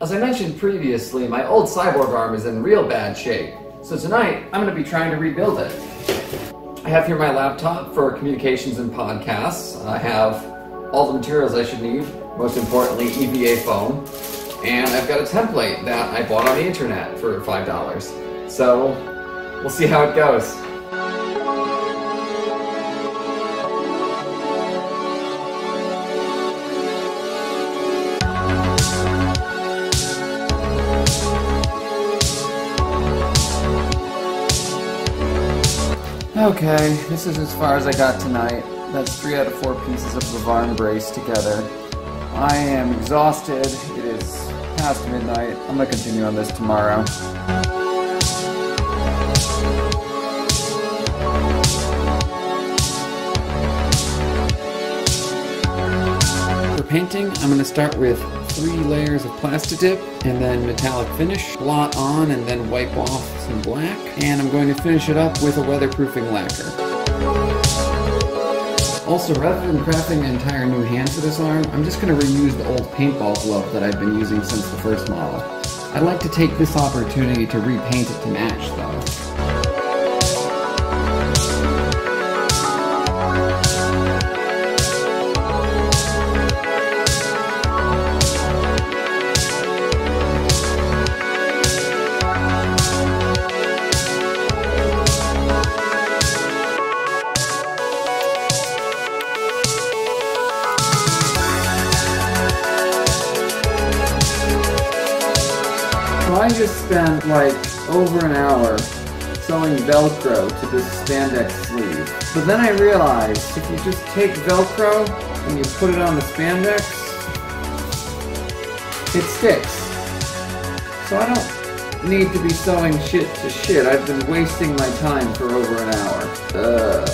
As I mentioned previously, my old cyborg arm is in real bad shape, so tonight I'm going to be trying to rebuild it. I have here my laptop for communications and podcasts. I have all the materials I should need, most importantly, EVA foam, and I've got a template that I bought on the internet for $5. So we'll see how it goes. Okay, this is as far as I got tonight. That's three out of four pieces of the vambrace together. I am exhausted. It is past midnight. I'm gonna continue on this tomorrow. Painting, I'm gonna start with three layers of Plastidip and then metallic finish, blot on and then wipe off some black, and I'm going to finish it up with a weatherproofing lacquer. Also, rather than crafting an entire new hand for this arm, I'm just going to reuse the old paintball glove that I've been using since the first model. I'd like to take this opportunity to repaint it to match though. So I just spent like over an hour sewing Velcro to this spandex sleeve. But then I realized if you just take Velcro and you put it on the spandex, it sticks. So I don't need to be sewing shit to shit. I've been wasting my time for over an hour. Ugh.